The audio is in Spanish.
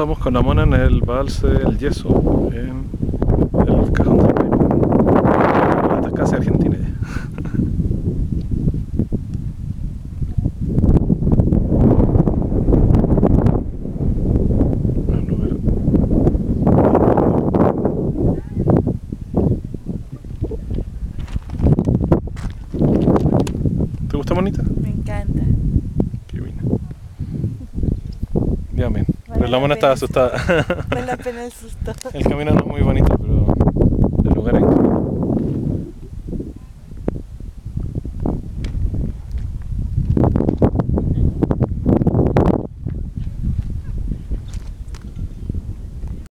estamos con la mona en el balse El Yeso, en el cajón del es casi argentina. ¿Te gusta Monita? Me encanta. Vale Pero la la mona estaba asustada. Vale la pena el susto. El camino no es muy bonito,